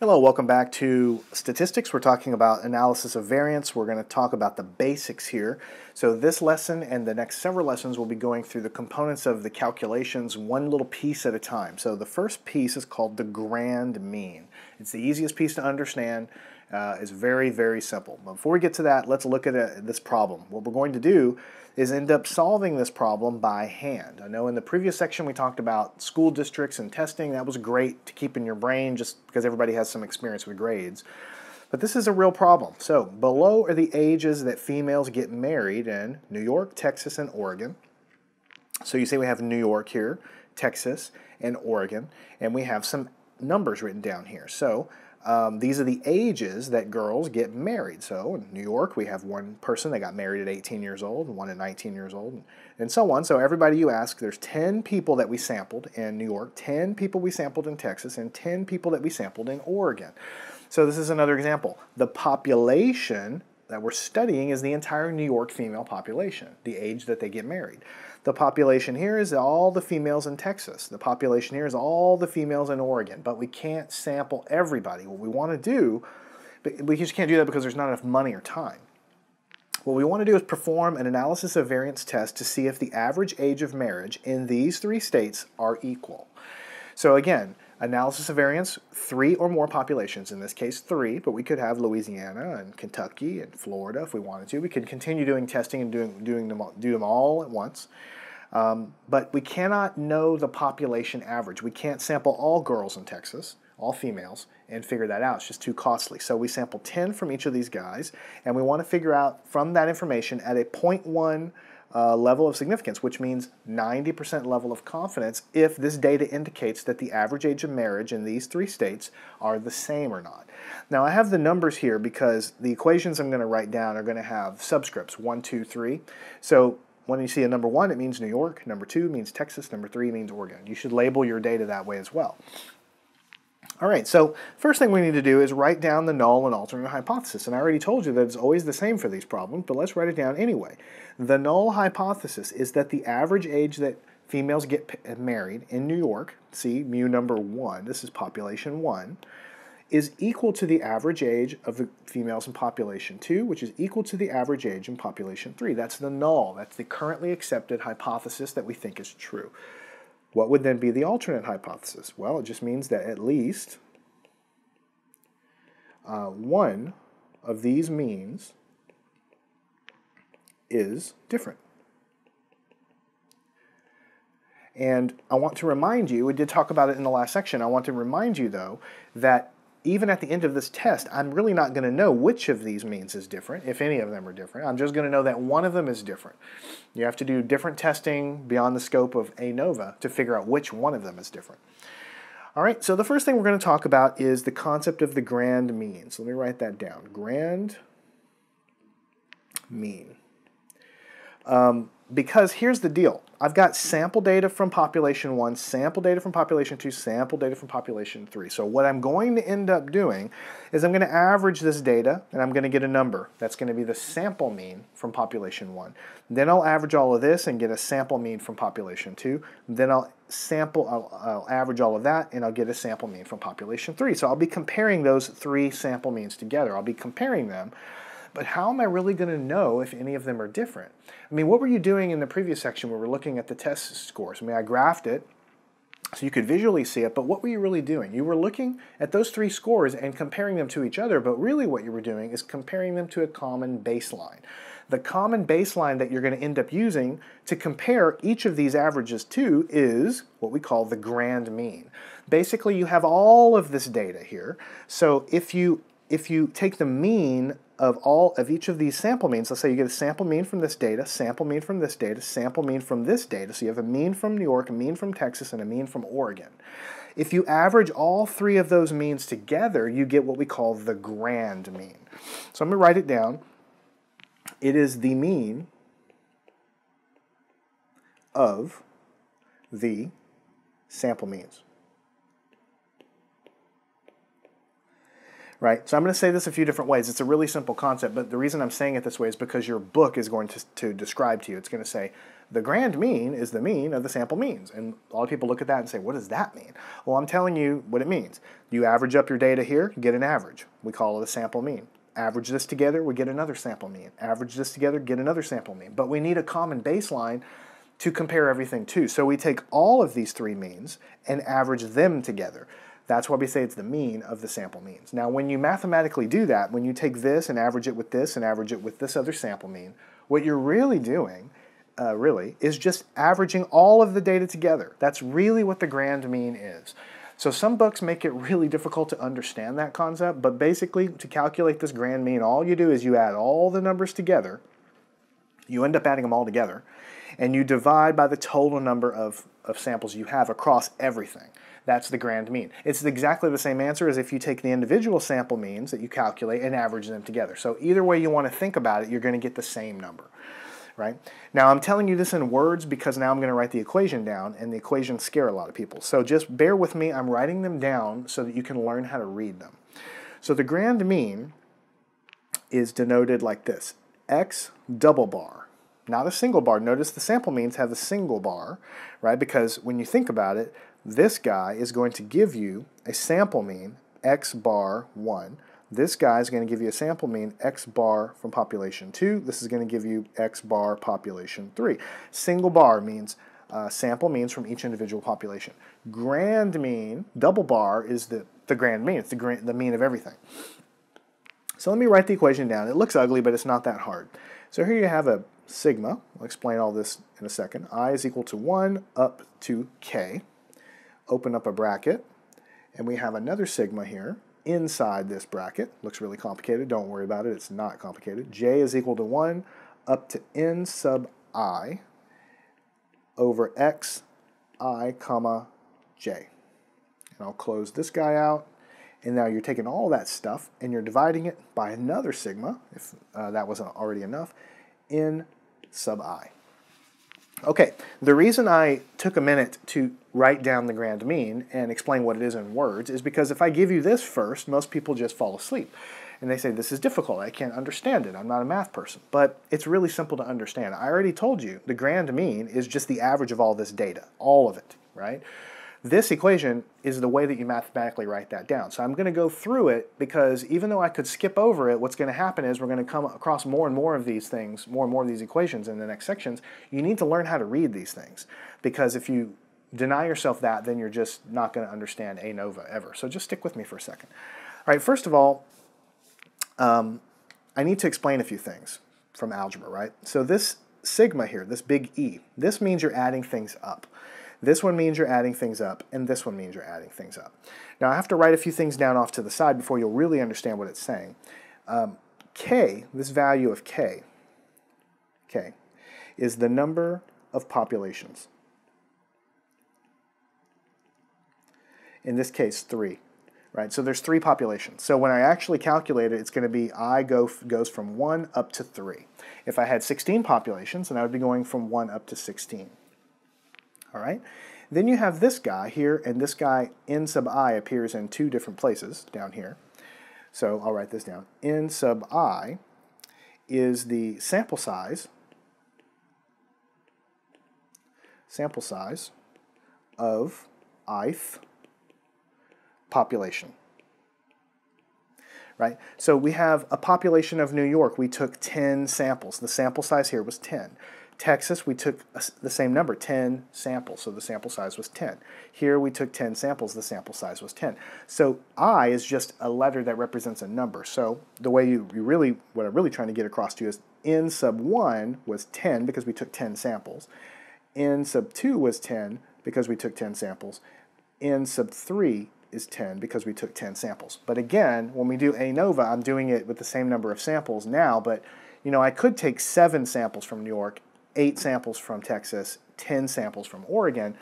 Hello, welcome back to statistics. We're talking about analysis of variance. We're going to talk about the basics here. So this lesson and the next several lessons will be going through the components of the calculations one little piece at a time. So the first piece is called the grand mean. It's the easiest piece to understand. Uh, it's very, very simple. But before we get to that, let's look at uh, this problem. What we're going to do is end up solving this problem by hand. I know in the previous section we talked about school districts and testing. That was great to keep in your brain just because everybody has some experience with grades. But this is a real problem. So below are the ages that females get married in New York, Texas, and Oregon. So you see we have New York here, Texas, and Oregon, and we have some numbers written down here. So um, these are the ages that girls get married. So in New York, we have one person that got married at 18 years old, and one at 19 years old, and so on. So everybody you ask, there's 10 people that we sampled in New York, 10 people we sampled in Texas, and 10 people that we sampled in Oregon. So this is another example. The population that we're studying is the entire New York female population, the age that they get married. The population here is all the females in Texas. The population here is all the females in Oregon, but we can't sample everybody. What we want to do, we just can't do that because there's not enough money or time. What we want to do is perform an analysis of variance test to see if the average age of marriage in these three states are equal. So again, analysis of variance, three or more populations, in this case three, but we could have Louisiana and Kentucky and Florida if we wanted to. We could continue doing testing and doing, doing them, do them all at once. Um, but we cannot know the population average. We can't sample all girls in Texas, all females, and figure that out. It's just too costly. So we sample 10 from each of these guys, and we want to figure out from that information at a 0.1 uh, level of significance, which means 90% level of confidence if this data indicates that the average age of marriage in these three states are the same or not. Now I have the numbers here because the equations I'm going to write down are going to have subscripts, 1, 2, 3. So when you see a number 1, it means New York, number 2 means Texas, number 3 means Oregon. You should label your data that way as well. All right, so first thing we need to do is write down the null and alternate hypothesis. And I already told you that it's always the same for these problems, but let's write it down anyway. The null hypothesis is that the average age that females get married in New York, see mu number 1, this is population 1, is equal to the average age of the females in population 2, which is equal to the average age in population 3. That's the null. That's the currently accepted hypothesis that we think is true. What would then be the alternate hypothesis? Well, it just means that at least uh, one of these means is different. And I want to remind you, we did talk about it in the last section, I want to remind you though that even at the end of this test, I'm really not going to know which of these means is different, if any of them are different. I'm just going to know that one of them is different. You have to do different testing beyond the scope of ANOVA to figure out which one of them is different. All right, so the first thing we're going to talk about is the concept of the grand mean. So let me write that down. Grand mean. Um, because here's the deal. I've got sample data from population 1, sample data from population 2, sample data from population 3. So what I'm going to end up doing is I'm going to average this data and I'm going to get a number. That's going to be the sample mean from population 1. Then I'll average all of this and get a sample mean from population 2. Then I'll sample, I'll, I'll average all of that and I'll get a sample mean from population 3. So I'll be comparing those three sample means together. I'll be comparing them but how am I really going to know if any of them are different? I mean, what were you doing in the previous section where we're looking at the test scores? I mean, I graphed it so you could visually see it, but what were you really doing? You were looking at those three scores and comparing them to each other, but really what you were doing is comparing them to a common baseline. The common baseline that you're going to end up using to compare each of these averages to is what we call the grand mean. Basically, you have all of this data here. So if you if you take the mean of all of each of these sample means, let's say you get a sample mean from this data, sample mean from this data, sample mean from this data, so you have a mean from New York, a mean from Texas, and a mean from Oregon. If you average all three of those means together, you get what we call the grand mean. So I'm going to write it down. It is the mean of the sample means. Right? So I'm going to say this a few different ways. It's a really simple concept, but the reason I'm saying it this way is because your book is going to, to describe to you. It's going to say the grand mean is the mean of the sample means. And a lot of people look at that and say, what does that mean? Well, I'm telling you what it means. You average up your data here, get an average. We call it a sample mean. Average this together, we get another sample mean. Average this together, get another sample mean. But we need a common baseline to compare everything to. So we take all of these three means and average them together. That's why we say it's the mean of the sample means. Now, when you mathematically do that, when you take this and average it with this and average it with this other sample mean, what you're really doing, uh, really, is just averaging all of the data together. That's really what the grand mean is. So some books make it really difficult to understand that concept, but basically, to calculate this grand mean, all you do is you add all the numbers together, you end up adding them all together, and you divide by the total number of, of samples you have across everything. That's the grand mean. It's exactly the same answer as if you take the individual sample means that you calculate and average them together. So either way you want to think about it, you're going to get the same number. Right? Now I'm telling you this in words because now I'm going to write the equation down and the equations scare a lot of people. So just bear with me, I'm writing them down so that you can learn how to read them. So the grand mean is denoted like this, x double bar not a single bar. Notice the sample means have a single bar, right? Because when you think about it, this guy is going to give you a sample mean, x bar 1. This guy is going to give you a sample mean, x bar from population 2. This is going to give you x bar population 3. Single bar means uh, sample means from each individual population. Grand mean, double bar, is the, the grand mean. It's the, grand, the mean of everything. So let me write the equation down. It looks ugly, but it's not that hard. So here you have a sigma, I'll explain all this in a second, i is equal to 1 up to k. Open up a bracket, and we have another sigma here inside this bracket. Looks really complicated, don't worry about it, it's not complicated. j is equal to 1 up to n sub i over x i comma j. And I'll close this guy out. And now you're taking all that stuff and you're dividing it by another sigma, if uh, that wasn't already enough, n sub i. Okay, the reason I took a minute to write down the grand mean and explain what it is in words is because if I give you this first, most people just fall asleep. And they say, this is difficult, I can't understand it, I'm not a math person. But it's really simple to understand. I already told you, the grand mean is just the average of all this data, all of it, right? This equation is the way that you mathematically write that down. So I'm going to go through it because even though I could skip over it, what's going to happen is we're going to come across more and more of these things, more and more of these equations in the next sections. You need to learn how to read these things because if you deny yourself that, then you're just not going to understand ANOVA ever. So just stick with me for a second. All right, first of all, um, I need to explain a few things from algebra, right? So this sigma here, this big E, this means you're adding things up. This one means you're adding things up, and this one means you're adding things up. Now I have to write a few things down off to the side before you'll really understand what it's saying. Um, k, this value of k, k, is the number of populations. In this case, three. Right, so there's three populations. So when I actually calculate it, it's going to be I go goes from 1 up to 3. If I had 16 populations, then I would be going from 1 up to 16 all right? Then you have this guy here, and this guy n sub i appears in two different places down here. So I'll write this down. n sub i is the sample size, sample size of ith population. Right? So we have a population of New York. We took 10 samples. The sample size here was 10. Texas, we took the same number, 10 samples, so the sample size was 10. Here we took 10 samples, the sample size was 10. So I is just a letter that represents a number. So the way you, you really, what I'm really trying to get across to you is n sub 1 was 10 because we took 10 samples. n sub 2 was 10 because we took 10 samples. n sub 3 is 10 because we took 10 samples. But again, when we do ANOVA, I'm doing it with the same number of samples now, but you know, I could take seven samples from New York eight samples from Texas, 10 samples from Oregon,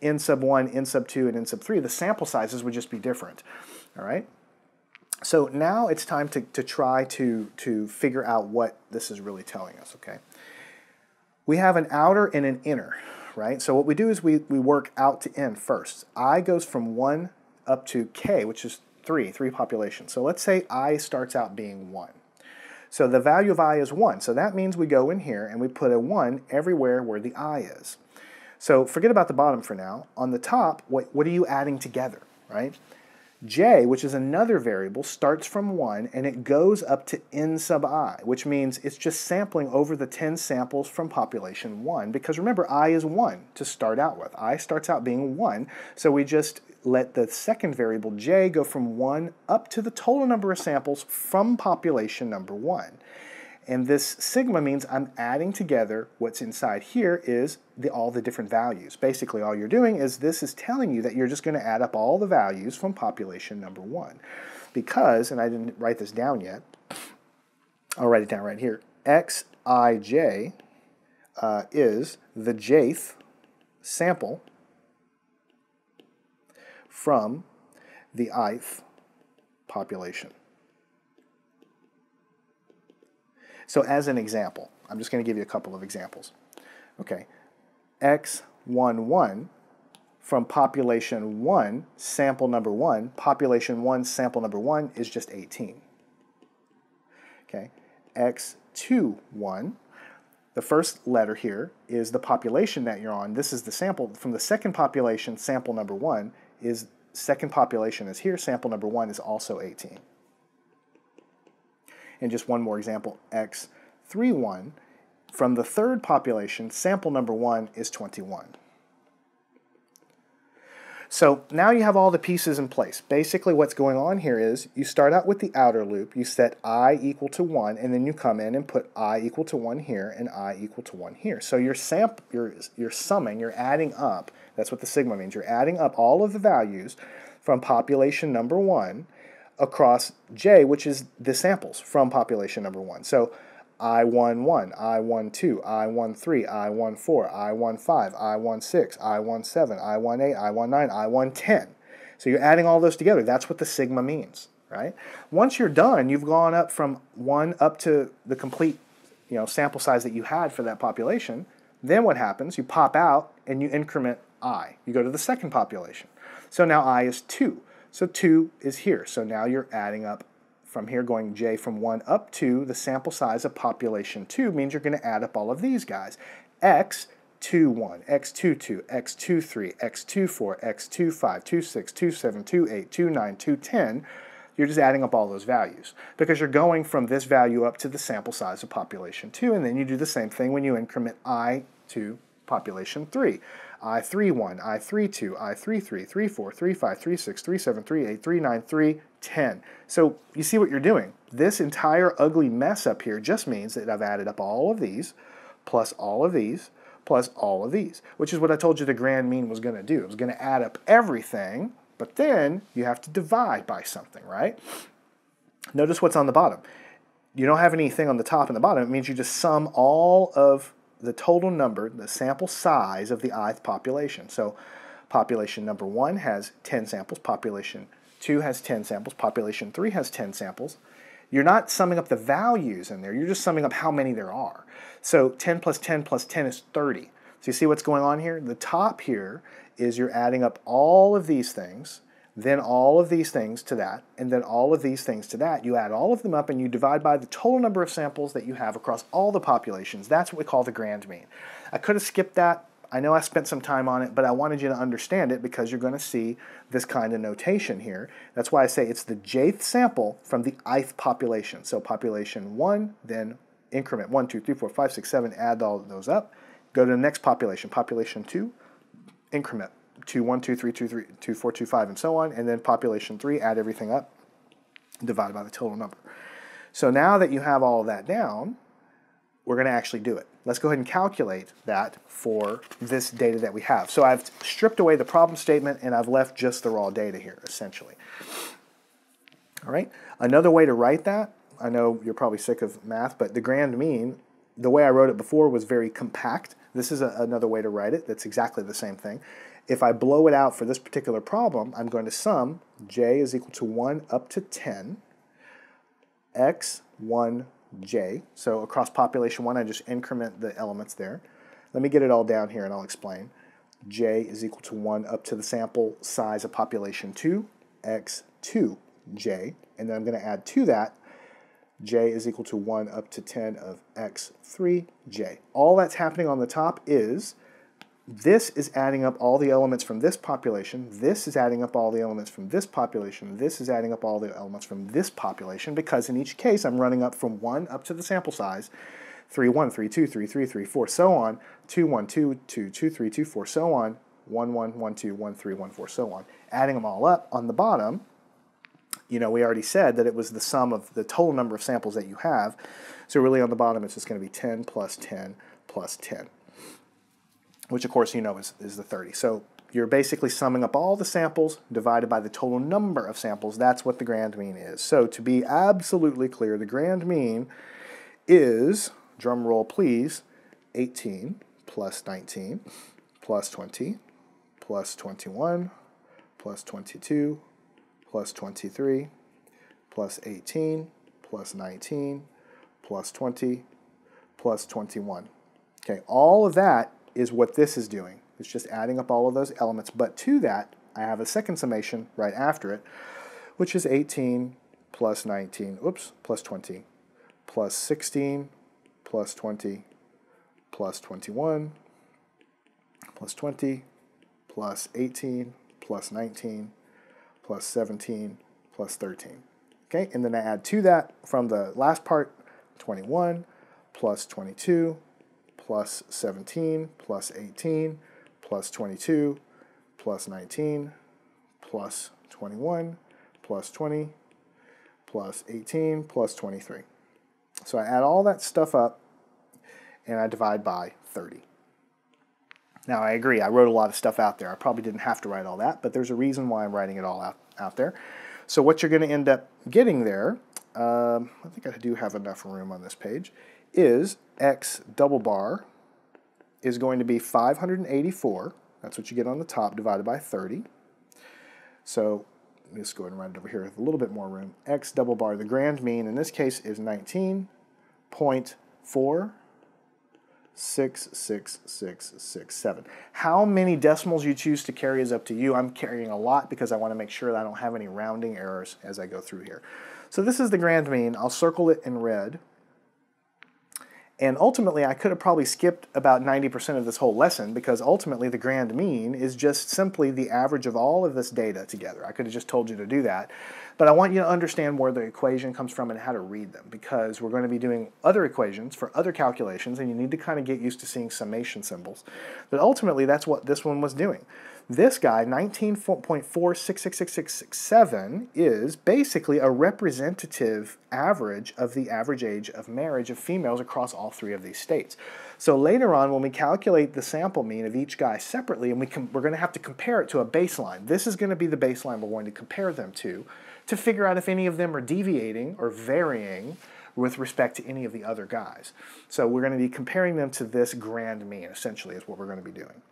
N sub 1, N sub 2, and N sub 3, the sample sizes would just be different. All right? So now it's time to, to try to, to figure out what this is really telling us, okay? We have an outer and an inner, right? So what we do is we, we work out to n first. I goes from 1 up to k, which is three, three populations. So let's say i starts out being 1. So the value of i is 1. So that means we go in here and we put a 1 everywhere where the i is. So forget about the bottom for now. On the top, what, what are you adding together, right? j, which is another variable, starts from 1 and it goes up to n sub i, which means it's just sampling over the 10 samples from population 1. Because remember, i is 1 to start out with. i starts out being 1, so we just let the second variable j go from 1 up to the total number of samples from population number 1. And this sigma means I'm adding together what's inside here is the, all the different values. Basically, all you're doing is this is telling you that you're just going to add up all the values from population number 1. Because, and I didn't write this down yet, I'll write it down right here, xij uh, is the jth sample from the ith population. So as an example, I'm just going to give you a couple of examples. Okay, X11 from population 1, sample number 1, population 1, sample number 1 is just 18. Okay, X21, the first letter here is the population that you're on. This is the sample from the second population, sample number 1, is second population is here, sample number 1 is also 18. And just one more example, X31, from the third population, sample number 1 is 21. So now you have all the pieces in place. Basically what's going on here is you start out with the outer loop, you set i equal to 1, and then you come in and put i equal to 1 here and i equal to 1 here. So you're, you're summing, you're adding up, that's what the sigma means, you're adding up all of the values from population number 1 across j, which is the samples from population number 1. So I11, I12, I13, I14, I15, I16, I17, I18, I19, I110. So you're adding all those together. That's what the sigma means, right? Once you're done, you've gone up from 1 up to the complete you know, sample size that you had for that population. Then what happens? You pop out and you increment i. You go to the second population. So now i is 2. So 2 is here. So now you're adding up from here going j from 1 up to the sample size of population 2 means you're going to add up all of these guys. x, 2, 1, x, 2, 2, x, 2, 3, x, 2, 4, x, 2, 5, 2, 6, 2, 7, 2, 8, 2, 9, 2, 10. You're just adding up all those values because you're going from this value up to the sample size of population 2 and then you do the same thing when you increment i to population 3. I31, I32, I33, 34, 35, 36, 37, 38, 39, 3, 10. So you see what you're doing. This entire ugly mess up here just means that I've added up all of these, plus all of these, plus all of these, which is what I told you the grand mean was going to do. It was going to add up everything, but then you have to divide by something, right? Notice what's on the bottom. You don't have anything on the top and the bottom. It means you just sum all of the total number, the sample size of the ith population. So population number one has 10 samples, population two has 10 samples, population three has 10 samples. You're not summing up the values in there, you're just summing up how many there are. So 10 plus 10 plus 10 is 30. So you see what's going on here? The top here is you're adding up all of these things, then all of these things to that, and then all of these things to that. You add all of them up and you divide by the total number of samples that you have across all the populations. That's what we call the grand mean. I could have skipped that. I know I spent some time on it, but I wanted you to understand it because you're going to see this kind of notation here. That's why I say it's the jth sample from the ith population. So population 1, then increment 1, 2, 3, 4, 5, 6, 7, add all of those up. Go to the next population, population 2, increment 2, 1, 2, 3, 2, 4, 2, 5, and so on, and then population 3, add everything up, divided by the total number. So now that you have all that down, we're going to actually do it. Let's go ahead and calculate that for this data that we have. So I've stripped away the problem statement and I've left just the raw data here, essentially. All right, another way to write that, I know you're probably sick of math, but the grand mean, the way I wrote it before was very compact. This is a, another way to write it that's exactly the same thing. If I blow it out for this particular problem, I'm going to sum j is equal to 1 up to 10, x1j. So across population 1, I just increment the elements there. Let me get it all down here and I'll explain. j is equal to 1 up to the sample size of population 2, x2 j, and then I'm going to add to that j is equal to 1 up to 10 of x3j. All that's happening on the top is this is adding up all the elements from this population, this is adding up all the elements from this population, this is adding up all the elements from this population, because in each case I'm running up from 1 up to the sample size, 3, 1, 3, 2, 3, 3, 3, 4, so on, 2, 1, 2, 2, 2, 3, 2, 4, so on, 1, 1, 1, 2, 1, 3, 1, 4, so on. Adding them all up on the bottom, you know, we already said that it was the sum of the total number of samples that you have. So really on the bottom, it's just going to be 10 plus 10 plus 10, which of course you know is, is the 30. So you're basically summing up all the samples divided by the total number of samples. That's what the grand mean is. So to be absolutely clear, the grand mean is, drum roll please, 18 plus 19 plus 20 plus 21 plus 22 plus 23 plus 18 plus 19 plus 20 plus 21. Okay, all of that is what this is doing. It's just adding up all of those elements. But to that, I have a second summation right after it, which is 18 plus 19, oops, plus 20, plus 16 plus 20 plus 21 plus 20 plus 18 plus 19 plus 17 plus 13. Okay, and then I add to that from the last part 21 plus 22 plus 17 plus 18 plus 22 plus 19 plus 21 plus 20 plus 18 plus 23. So I add all that stuff up and I divide by 30. Now, I agree, I wrote a lot of stuff out there. I probably didn't have to write all that, but there's a reason why I'm writing it all out, out there. So what you're going to end up getting there, um, I think I do have enough room on this page, is x double bar is going to be 584. That's what you get on the top divided by 30. So let's go ahead and write it over here with a little bit more room. x double bar, the grand mean in this case is 19.4 six, six, six, six, seven. How many decimals you choose to carry is up to you. I'm carrying a lot because I want to make sure that I don't have any rounding errors as I go through here. So this is the grand mean. I'll circle it in red. And ultimately, I could have probably skipped about 90% of this whole lesson because ultimately the grand mean is just simply the average of all of this data together. I could have just told you to do that. But I want you to understand where the equation comes from and how to read them because we're going to be doing other equations for other calculations and you need to kind of get used to seeing summation symbols. But ultimately, that's what this one was doing. This guy, 19.466667, is basically a representative average of the average age of marriage of females across all three of these states. So later on, when we calculate the sample mean of each guy separately, and we we're going to have to compare it to a baseline, this is going to be the baseline we're going to compare them to, to figure out if any of them are deviating or varying with respect to any of the other guys. So we're going to be comparing them to this grand mean, essentially, is what we're going to be doing.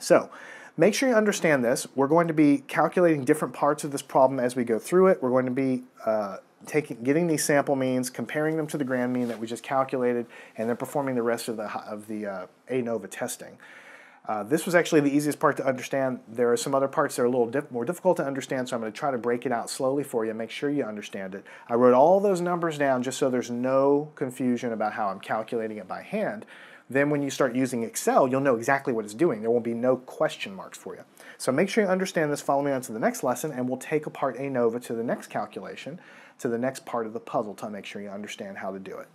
So Make sure you understand this. We're going to be calculating different parts of this problem as we go through it. We're going to be uh, taking, getting these sample means, comparing them to the grand mean that we just calculated, and then performing the rest of the, of the uh, ANOVA testing. Uh, this was actually the easiest part to understand. There are some other parts that are a little diff more difficult to understand, so I'm going to try to break it out slowly for you, and make sure you understand it. I wrote all those numbers down just so there's no confusion about how I'm calculating it by hand. Then when you start using Excel, you'll know exactly what it's doing. There will be no question marks for you. So make sure you understand this, follow me on to the next lesson, and we'll take apart ANOVA to the next calculation, to the next part of the puzzle to make sure you understand how to do it.